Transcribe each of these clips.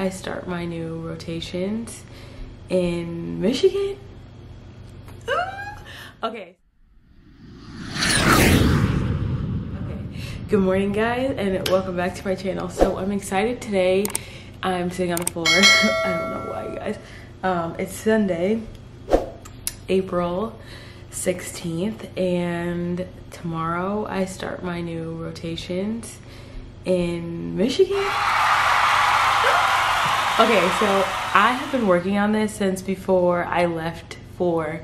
I start my new rotations in Michigan. okay. Okay. Good morning, guys, and welcome back to my channel. So I'm excited today. I'm sitting on the floor. I don't know why, you guys. Um, it's Sunday, April 16th, and tomorrow I start my new rotations in Michigan. Okay, so I have been working on this since before I left for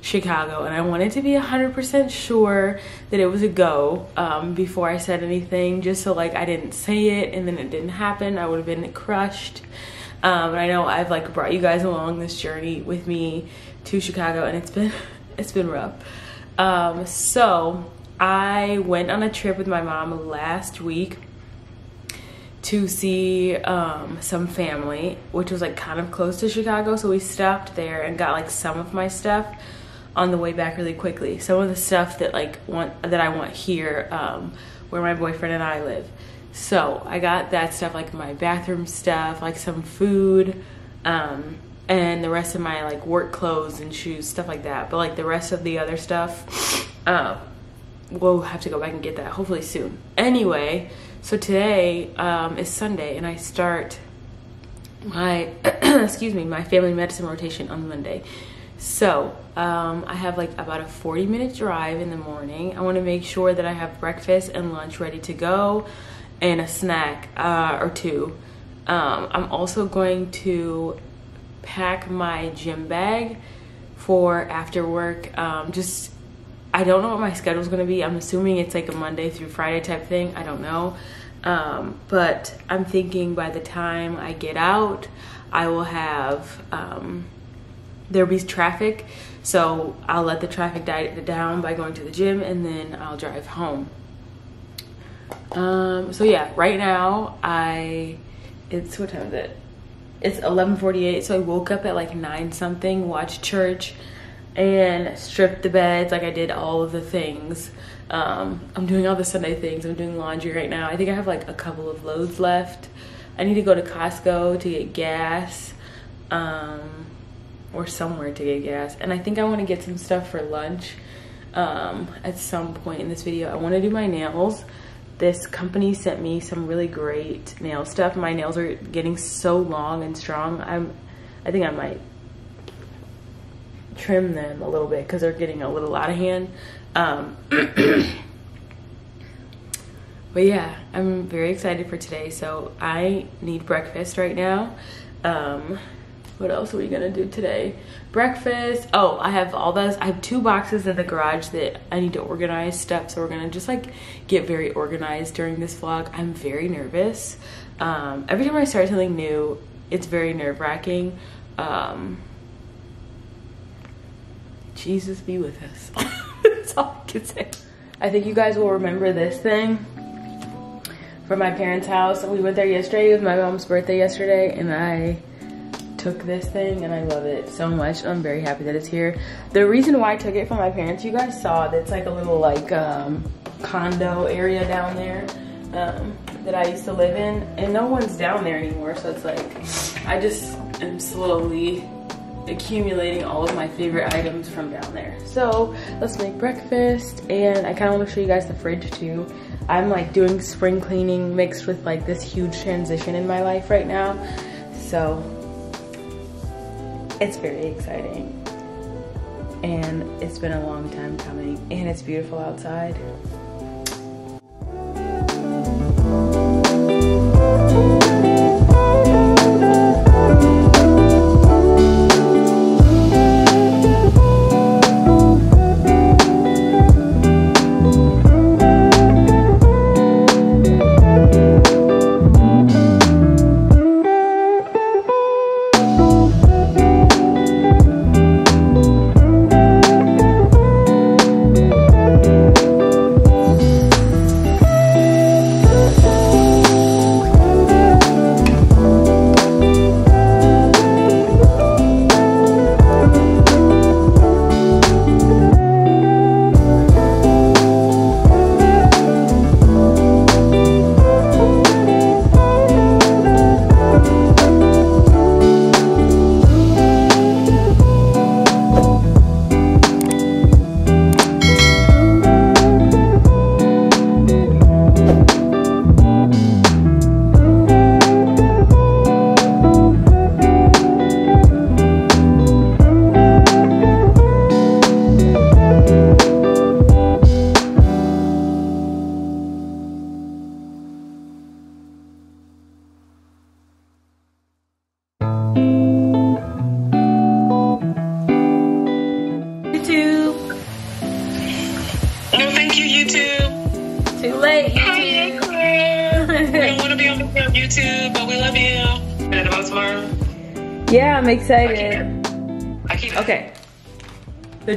Chicago, and I wanted to be 100% sure that it was a go um, before I said anything, just so like I didn't say it and then it didn't happen. I would have been crushed. Um, and I know I've like brought you guys along this journey with me to Chicago, and it's been it's been rough. Um, so I went on a trip with my mom last week to see um, some family, which was like kind of close to Chicago. So we stopped there and got like some of my stuff on the way back really quickly. Some of the stuff that like want that I want here, um, where my boyfriend and I live. So I got that stuff, like my bathroom stuff, like some food, um, and the rest of my like work clothes and shoes, stuff like that. But like the rest of the other stuff, uh, we'll have to go back and get that hopefully soon. Anyway so today um, is Sunday and I start my, excuse me, my family medicine rotation on Monday. So um, I have like about a 40 minute drive in the morning. I wanna make sure that I have breakfast and lunch ready to go and a snack uh, or two. Um, I'm also going to pack my gym bag for after work. Um, just I don't know what my schedule is going to be. I'm assuming it's like a Monday through Friday type thing. I don't know. Um, but I'm thinking by the time I get out, I will have, um, there'll be traffic. So I'll let the traffic die down by going to the gym and then I'll drive home. Um, so yeah, right now I, it's, what time is it? It's 11.48. So I woke up at like nine something, watched church, and stripped the beds like I did all of the things. Um, I'm doing all the Sunday things. I'm doing laundry right now. I think I have like a couple of loads left. I need to go to Costco to get gas um, or somewhere to get gas. And I think I want to get some stuff for lunch um, at some point in this video. I want to do my nails. This company sent me some really great nail stuff. My nails are getting so long and strong. I'm, I think I might trim them a little bit because they're getting a little out of hand. Um, but yeah, I'm very excited for today. So I need breakfast right now. Um, what else are we gonna do today? Breakfast. Oh, I have all those. I have two boxes in the garage that I need to organize stuff. So we're gonna just like get very organized during this vlog. I'm very nervous. Um, every time I start something new, it's very nerve wracking. Um, Jesus be with us. That's all I can say. I think you guys will remember this thing from my parents' house. We went there yesterday. It was my mom's birthday yesterday and I took this thing and I love it so much. I'm very happy that it's here. The reason why I took it from my parents, you guys saw that it's like a little like um, condo area down there um, that I used to live in and no one's down there anymore. So it's like, I just am slowly accumulating all of my favorite items from down there. So let's make breakfast and I kind of want to show you guys the fridge too. I'm like doing spring cleaning mixed with like this huge transition in my life right now. So it's very exciting and it's been a long time coming and it's beautiful outside.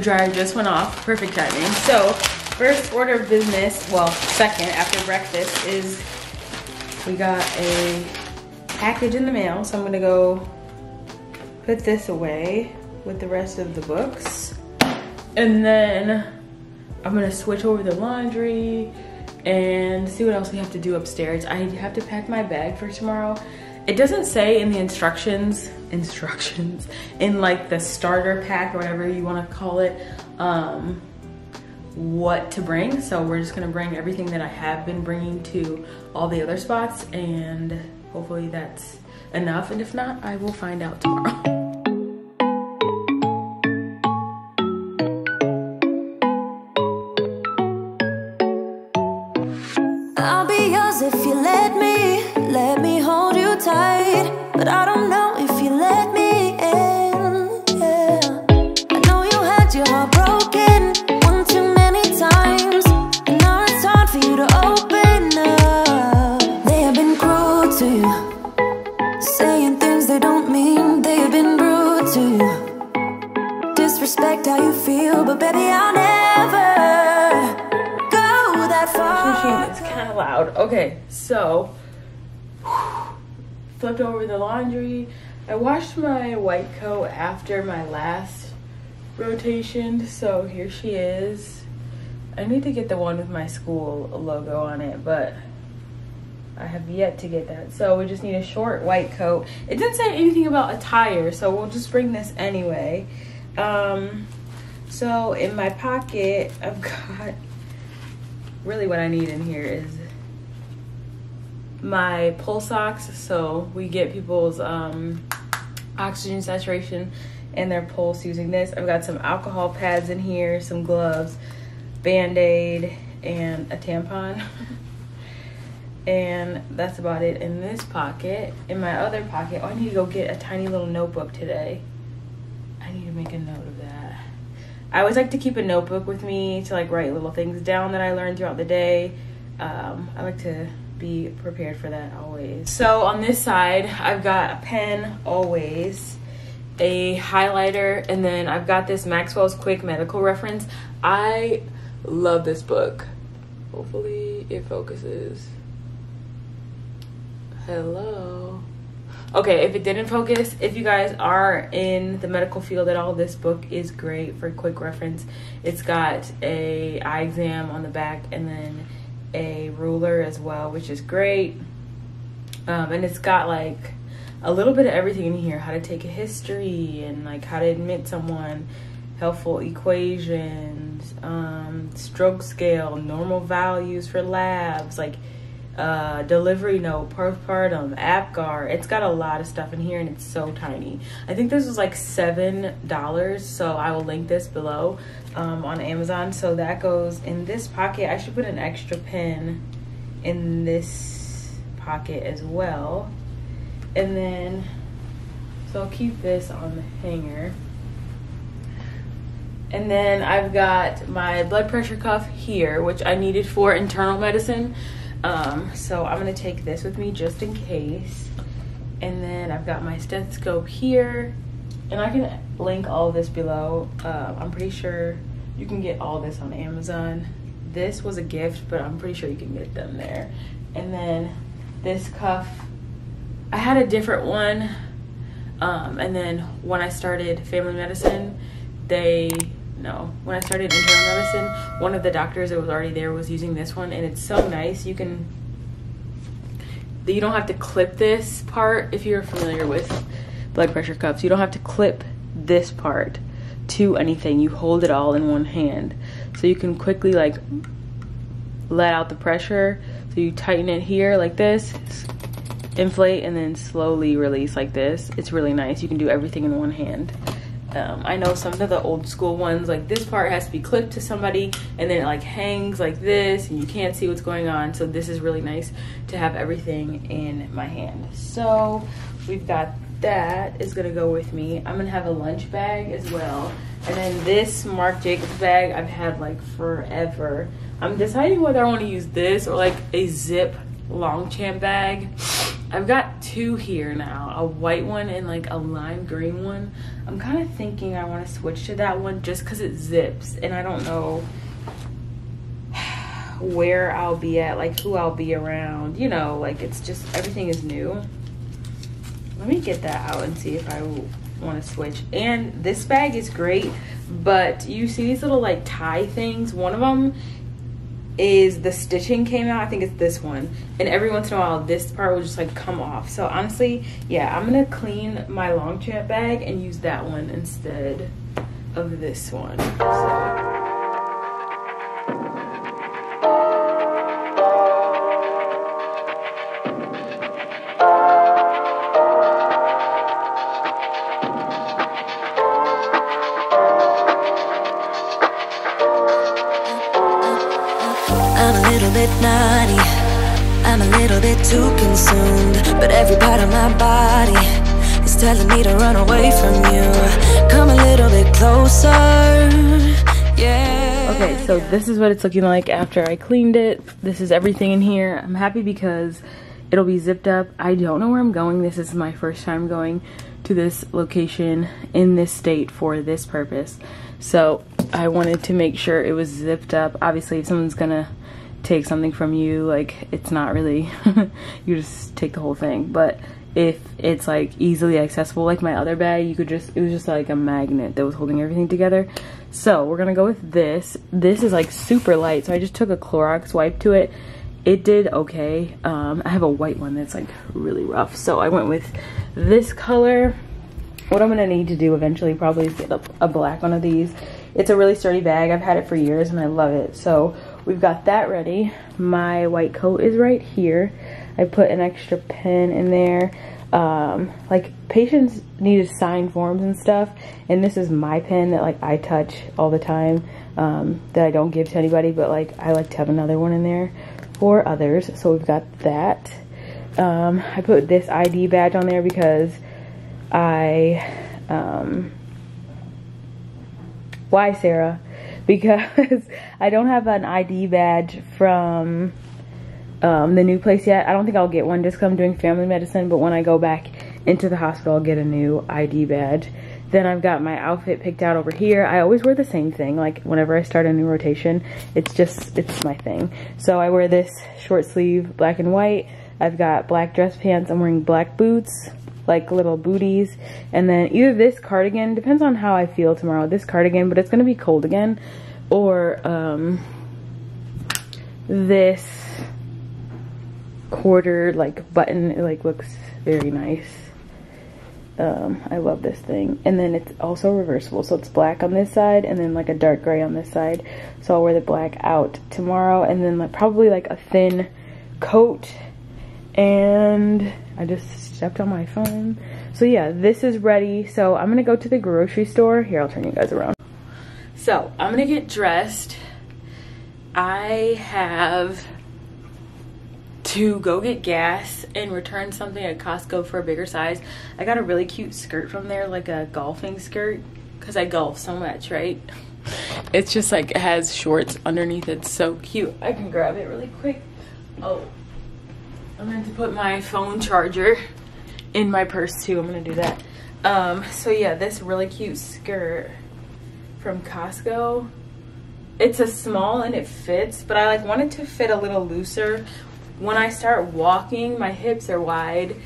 Dryer just went off. Perfect timing. So, first order of business, well, second after breakfast, is we got a package in the mail. So, I'm gonna go put this away with the rest of the books. And then I'm gonna switch over the laundry and see what else we have to do upstairs. I have to pack my bag for tomorrow. It doesn't say in the instructions, instructions, in like the starter pack or whatever you wanna call it, um, what to bring. So we're just gonna bring everything that I have been bringing to all the other spots and hopefully that's enough. And if not, I will find out tomorrow. the laundry. I washed my white coat after my last rotation, so here she is. I need to get the one with my school logo on it, but I have yet to get that. So we just need a short white coat. It didn't say anything about attire, so we'll just bring this anyway. Um, so in my pocket, I've got really what I need in here is my pulse ox. So we get people's um, oxygen saturation and their pulse using this. I've got some alcohol pads in here, some gloves, band-aid, and a tampon. and that's about it in this pocket. In my other pocket, oh, I need to go get a tiny little notebook today. I need to make a note of that. I always like to keep a notebook with me to like write little things down that I learned throughout the day. Um, I like to be prepared for that always. So on this side, I've got a pen always, a highlighter, and then I've got this Maxwell's Quick Medical Reference. I love this book. Hopefully it focuses. Hello. Okay, if it didn't focus, if you guys are in the medical field at all, this book is great for quick reference. It's got a eye exam on the back and then a ruler as well, which is great. Um, and it's got like a little bit of everything in here: how to take a history and like how to admit someone, helpful equations, um, stroke scale, normal values for labs, like uh, delivery note, postpartum, APGAR. It's got a lot of stuff in here and it's so tiny. I think this was like $7, so I will link this below um, on Amazon. So that goes in this pocket. I should put an extra pen in this pocket as well. And then, so I'll keep this on the hanger. And then I've got my blood pressure cuff here, which I needed for internal medicine. Um, so I'm gonna take this with me just in case. And then I've got my stethoscope here. And I can link all this below. Uh, I'm pretty sure you can get all this on Amazon. This was a gift, but I'm pretty sure you can get them there. And then this cuff, I had a different one. Um, and then when I started family medicine, they no when i started internal medicine one of the doctors that was already there was using this one and it's so nice. You can you don't have to clip this part if you're familiar with blood pressure cuffs. You don't have to clip this part to anything. You hold it all in one hand. So you can quickly like let out the pressure. So you tighten it here like this inflate and then slowly release like this. It's really nice. You can do everything in one hand um, I know some of the old school ones, like this part has to be clipped to somebody and then it like hangs like this and you can't see what's going on. So this is really nice to have everything in my hand. So we've got that is gonna go with me. I'm gonna have a lunch bag as well. And then this Marc Jacobs bag I've had like forever. I'm deciding whether I wanna use this or like a zip Longchamp bag. I've got two here now, a white one and like a lime green one. I'm kind of thinking I want to switch to that one just because it zips and I don't know where I'll be at, like who I'll be around. You know, like it's just everything is new. Let me get that out and see if I want to switch. And this bag is great, but you see these little like tie things. One of them is the stitching came out. I think it's this one. And every once in a while, this part will just like come off. So honestly, yeah, I'm gonna clean my Longchamp bag and use that one instead of this one. So. So this is what it's looking like after I cleaned it. This is everything in here. I'm happy because it'll be zipped up. I don't know where I'm going. This is my first time going to this location in this state for this purpose. So I wanted to make sure it was zipped up. Obviously, if someone's gonna take something from you, like it's not really, you just take the whole thing. But if it's like easily accessible, like my other bag, you could just, it was just like a magnet that was holding everything together. So we're gonna go with this. This is like super light, so I just took a Clorox wipe to it. It did okay. Um, I have a white one that's like really rough, so I went with this color. What I'm gonna need to do eventually probably is get a, a black one of these. It's a really sturdy bag. I've had it for years and I love it. So we've got that ready. My white coat is right here. I put an extra pen in there. Um, like patients needed sign forms and stuff and this is my pen that like I touch all the time um, that I don't give to anybody but like I like to have another one in there for others so we've got that. Um, I put this ID badge on there because I um, why Sarah? Because I don't have an ID badge from um, the new place yet. I don't think I'll get one just because I'm doing family medicine, but when I go back into the hospital, I'll get a new ID badge. Then I've got my outfit picked out over here. I always wear the same thing, like whenever I start a new rotation, it's just, it's my thing. So I wear this short sleeve, black and white. I've got black dress pants. I'm wearing black boots, like little booties. And then either this cardigan, depends on how I feel tomorrow, this cardigan, but it's gonna be cold again. Or um, this quarter like button it like looks very nice. Um i love this thing. And then it's also reversible. So it's black on this side and then like a dark gray on this side. So i'll wear the black out tomorrow. And then like probably like a thin coat. And i just stepped on my phone. So yeah this is ready. So i'm gonna go to the grocery store. Here i'll turn you guys around. So i'm gonna get dressed. I have to go get gas and return something at Costco for a bigger size. I got a really cute skirt from there, like a golfing skirt, because I golf so much, right? It's just like it has shorts underneath. It's so cute. I can grab it really quick. Oh, I meant to put my phone charger in my purse too. I'm gonna do that. Um, so yeah, this really cute skirt from Costco. It's a small and it fits, but I like wanted to fit a little looser when I start walking, my hips are wide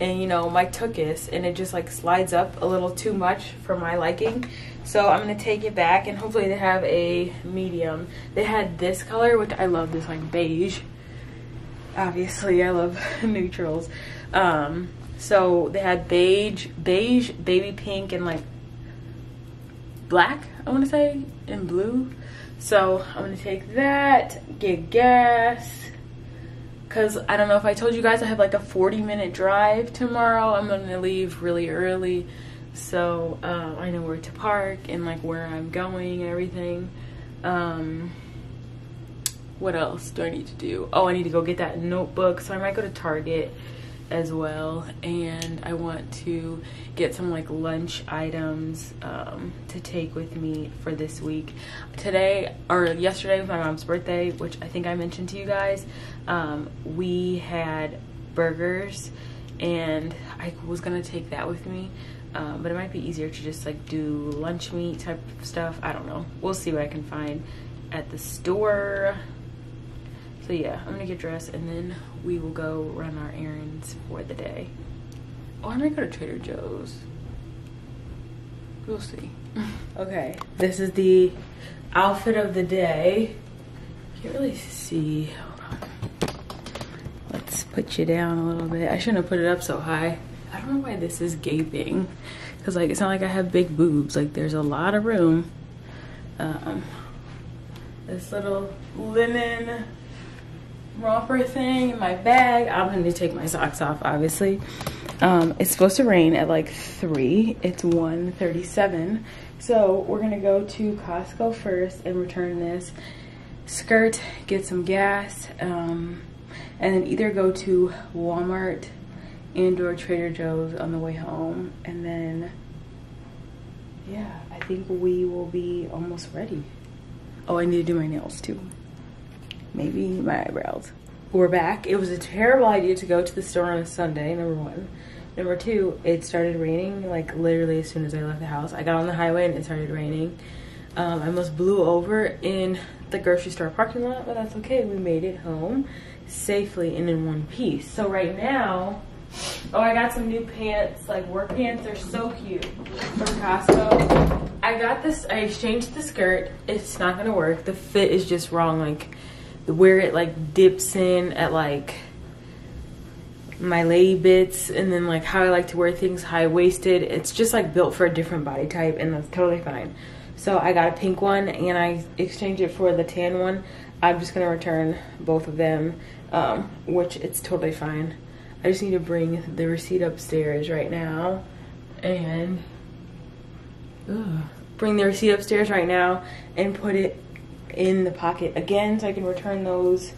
and you know, my tuchus and it just like slides up a little too much for my liking. So I'm gonna take it back and hopefully they have a medium. They had this color, which I love this like beige. Obviously I love neutrals. Um, so they had beige, beige, baby pink, and like black, I wanna say, and blue. So I'm gonna take that, get gas, because I don't know if I told you guys I have like a 40 minute drive tomorrow. I'm gonna leave really early, so uh, I know where to park and like where I'm going and everything. Um, what else do I need to do? Oh, I need to go get that notebook, so I might go to Target as well and I want to get some like lunch items um, to take with me for this week. Today or yesterday was my mom's birthday which I think I mentioned to you guys. Um, we had burgers and I was gonna take that with me. Um, but it might be easier to just like do lunch meat type stuff. I don't know. We'll see what I can find at the store. So yeah, I'm gonna get dressed and then we will go run our errands for the day. Oh, I might go to Trader Joe's. We'll see. okay, this is the outfit of the day. Can't really see. Hold on. Let's put you down a little bit. I shouldn't have put it up so high. I don't know why this is gaping. Cause like it's not like I have big boobs. Like there's a lot of room. Um, this little linen romper thing in my bag. I'm gonna take my socks off, obviously. Um, it's supposed to rain at like three. It's 1:37. So we're gonna go to Costco first and return this skirt, get some gas, um, and then either go to Walmart and or Trader Joe's on the way home. And then, yeah, I think we will be almost ready. Oh, I need to do my nails too. Maybe my eyebrows. We're back. It was a terrible idea to go to the store on a Sunday, number one. Number two, it started raining like literally as soon as I left the house. I got on the highway and it started raining. Um, I almost blew over in the grocery store parking lot, but that's okay. We made it home safely and in one piece. So right now, oh, I got some new pants, like work pants. They're so cute from Costco. I got this, I exchanged the skirt. It's not gonna work. The fit is just wrong. Like where it like dips in at like my lady bits and then like how I like to wear things high waisted. It's just like built for a different body type and that's totally fine. So I got a pink one and I exchanged it for the tan one. I'm just gonna return both of them, um, which it's totally fine. I just need to bring the receipt upstairs right now and ugh, bring the receipt upstairs right now and put it in the pocket again so I can return those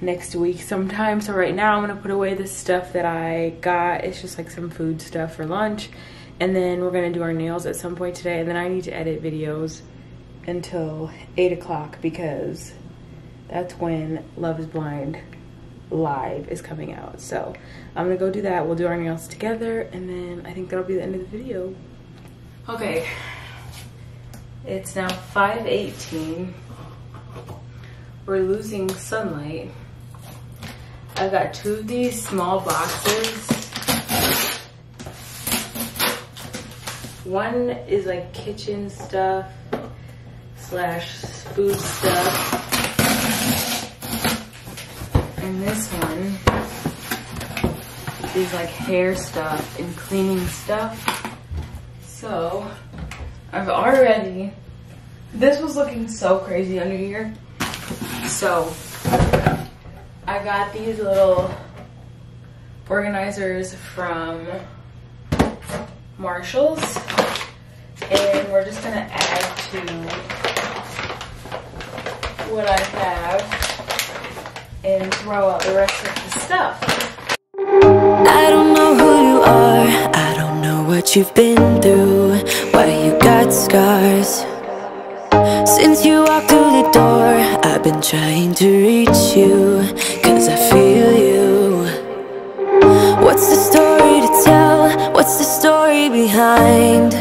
next week sometime. So right now I'm gonna put away the stuff that I got. It's just like some food stuff for lunch. And then we're gonna do our nails at some point today. And then I need to edit videos until eight o'clock because that's when Love is Blind live is coming out. So I'm gonna go do that. We'll do our nails together and then I think that'll be the end of the video. Okay, it's now 5.18. We're losing sunlight. I've got two of these small boxes. One is like kitchen stuff slash food stuff. And this one is like hair stuff and cleaning stuff. So I've already, this was looking so crazy under here. So I got these little organizers from Marshalls and we're just gonna add to what I have and throw out the rest of the stuff. I don't know who you are, I don't know what you've been through, why you got scars. Walked through the door, I've been trying to reach you, cause I feel you. What's the story to tell? What's the story behind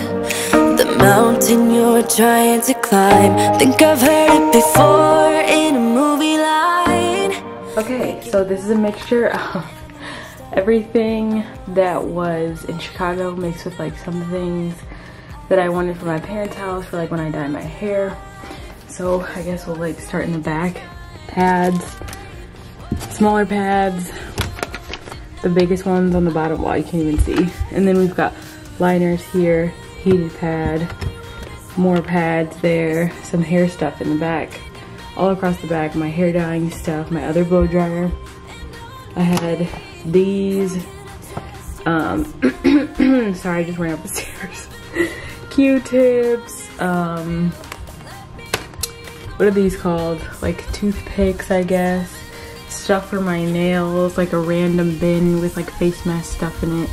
the mountain you're trying to climb? Think I've heard it before in a movie line. Okay, so this is a mixture of everything that was in Chicago mixed with like some things that I wanted for my parents' house for like when I dye my hair. So I guess we'll like start in the back. Pads, smaller pads, the biggest ones on the bottom wall, you can't even see. And then we've got liners here, heated pad, more pads there, some hair stuff in the back. All across the back, my hair dyeing stuff, my other blow dryer. I had these, um, sorry, I just ran up the stairs. Q-tips, um, what are these called? Like toothpicks, I guess. Stuff for my nails, like a random bin with like face mask stuff in it.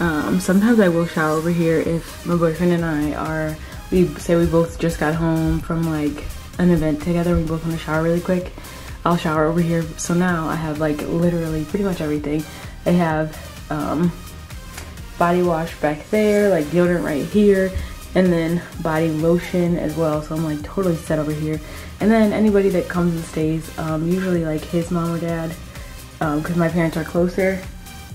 Um, sometimes I will shower over here if my boyfriend and I are, we say we both just got home from like an event together. We both want to shower really quick. I'll shower over here. So now I have like literally pretty much everything. I have um, body wash back there, like deodorant right here, and then body lotion as well. So I'm like totally set over here. And then anybody that comes and stays, um, usually like his mom or dad, because um, my parents are closer,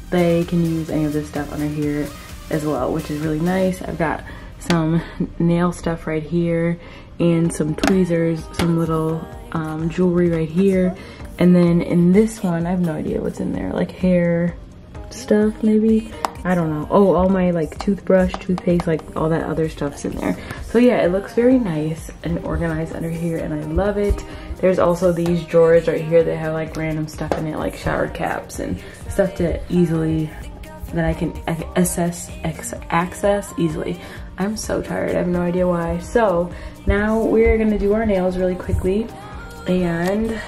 they can use any of this stuff under here as well, which is really nice. I've got some nail stuff right here and some tweezers, some little um, jewelry right here. And then in this one, I have no idea what's in there, like hair stuff maybe. I don't know. Oh, all my like toothbrush, toothpaste, like all that other stuff's in there. So yeah, it looks very nice and organized under here and I love it. There's also these drawers right here that have like random stuff in it, like shower caps and stuff to easily, that I can assess, access easily. I'm so tired, I have no idea why. So now we're gonna do our nails really quickly and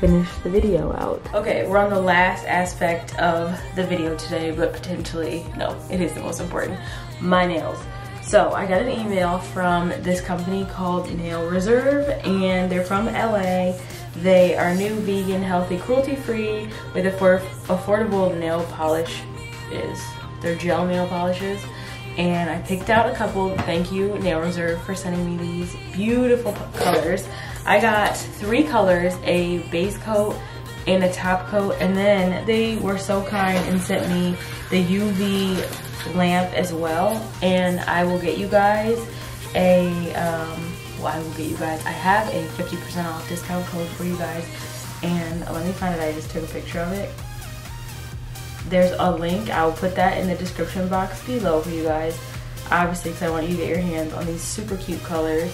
finish the video out. Okay, we're on the last aspect of the video today, but potentially, no, it is the most important, my nails. So I got an email from this company called Nail Reserve and they're from LA. They are new, vegan, healthy, cruelty-free with affordable nail polish is their gel nail polishes and I picked out a couple. Thank you, Nail Reserve, for sending me these beautiful colors. I got three colors, a base coat and a top coat, and then they were so kind and sent me the UV lamp as well. And I will get you guys a, um, well, I will get you guys, I have a 50% off discount code for you guys. And let me find it, I just took a picture of it. There's a link, I will put that in the description box below for you guys. Obviously, because I want you to get your hands on these super cute colors.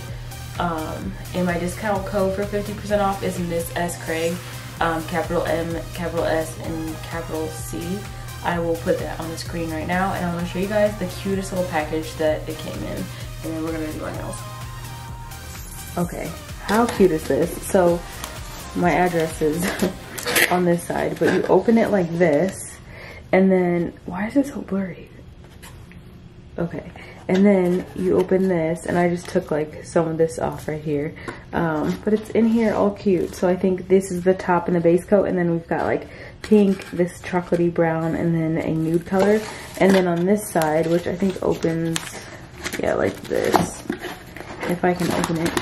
Um, and my discount code for 50% off is Miss S Craig, um, capital M, capital S, and capital C. I will put that on the screen right now, and I'm gonna show you guys the cutest little package that it came in, and then we're gonna do our nails. Okay, how cute is this? So, my address is on this side, but you open it like this, and then, why is it so blurry? And then you open this, and I just took like some of this off right here. Um, but it's in here all cute. So I think this is the top and the base coat, and then we've got like pink, this chocolatey brown, and then a nude color. And then on this side, which I think opens, yeah, like this. If I can open it.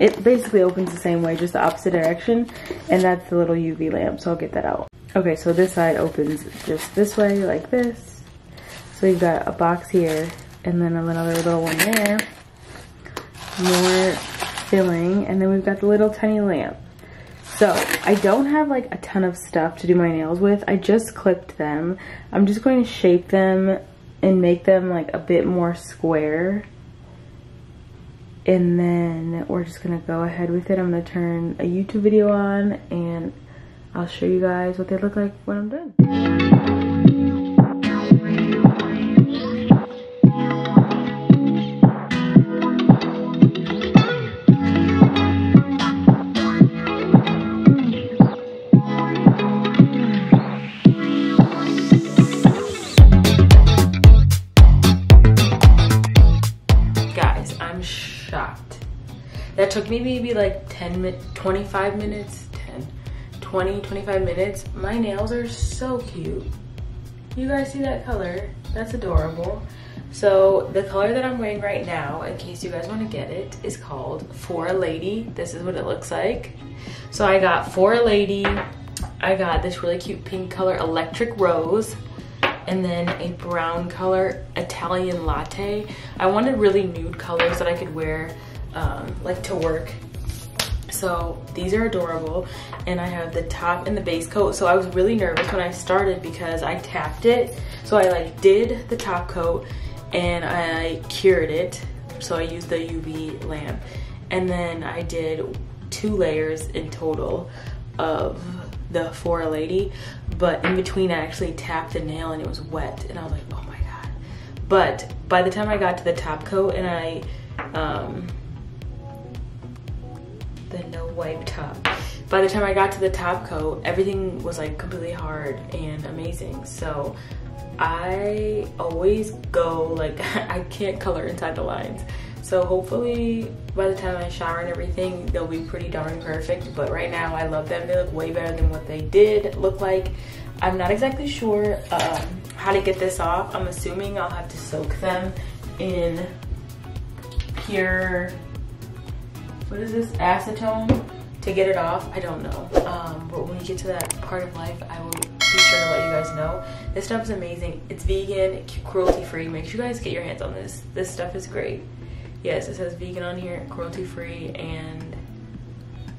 It basically opens the same way, just the opposite direction. And that's the little UV lamp, so I'll get that out. Okay, so this side opens just this way, like this. So you've got a box here and then another little one there. More filling, and then we've got the little tiny lamp. So I don't have like a ton of stuff to do my nails with. I just clipped them. I'm just going to shape them and make them like a bit more square. And then we're just gonna go ahead with it. I'm gonna turn a YouTube video on and I'll show you guys what they look like when I'm done. Took me maybe like 10, 25 minutes, 10, 20, 25 minutes. My nails are so cute. You guys see that color? That's adorable. So the color that I'm wearing right now, in case you guys want to get it, is called For a Lady. This is what it looks like. So I got For a Lady. I got this really cute pink color, Electric Rose and then a brown color Italian latte. I wanted really nude colors that I could wear um, like to work. So these are adorable and I have the top and the base coat. So I was really nervous when I started because I tapped it. So I like did the top coat and I cured it. So I used the UV lamp and then I did two layers in total of the For a Lady. But in between I actually tapped the nail and it was wet and I was like, oh my God. But by the time I got to the top coat and I um, the no wipe top. By the time I got to the top coat, everything was like completely hard and amazing. So I always go like, I can't color inside the lines. So hopefully by the time I shower and everything, they'll be pretty darn perfect. But right now I love them. They look way better than what they did look like. I'm not exactly sure um, how to get this off. I'm assuming I'll have to soak them in pure, what is this, acetone to get it off. I don't know. Um, but when we get to that part of life, I will be sure to let you guys know. This stuff is amazing. It's vegan, cruelty free. Make sure you guys get your hands on this. This stuff is great. Yes, it says vegan on here, cruelty free, and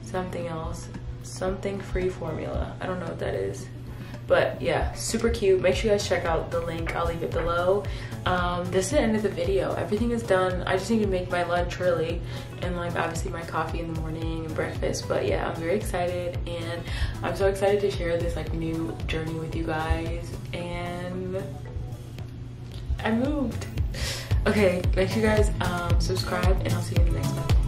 something else. Something free formula. I don't know what that is but yeah super cute. Make sure you guys check out the link. I'll leave it below. Um, this is the end of the video. Everything is done. I just need to make my lunch really and like obviously my coffee in the morning and breakfast. But yeah i'm very excited and i'm so excited to share this like new journey with you guys. And i moved. Okay make sure you guys um, subscribe and i'll see you in the next one